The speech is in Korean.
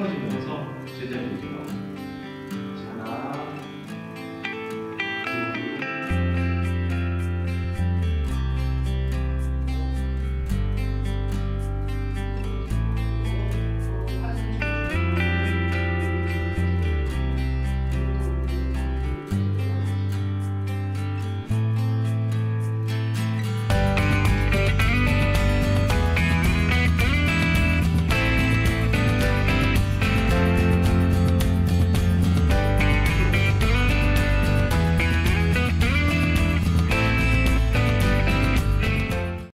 깊어지면서 제자들이 나옵니다.